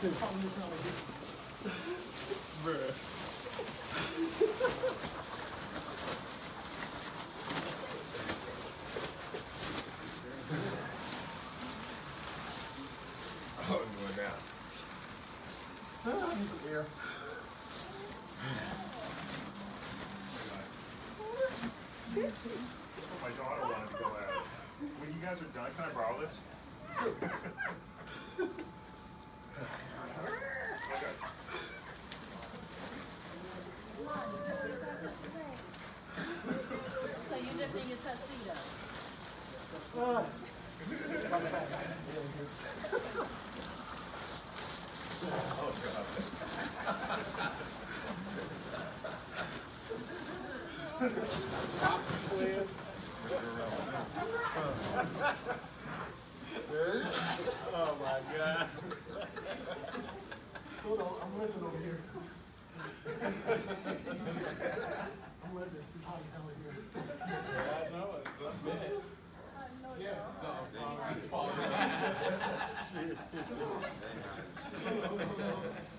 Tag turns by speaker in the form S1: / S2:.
S1: 对，放不上了。
S2: My daughter wanted to go at it. When you guys are done, can I borrow this?
S3: So you just in your tuxedo?
S4: Oh my God.
S5: Hold on, I'm living over here. I'm living, it's hot as hell in here.
S4: I know, it's a mess.
S5: Yeah.
S4: Shit.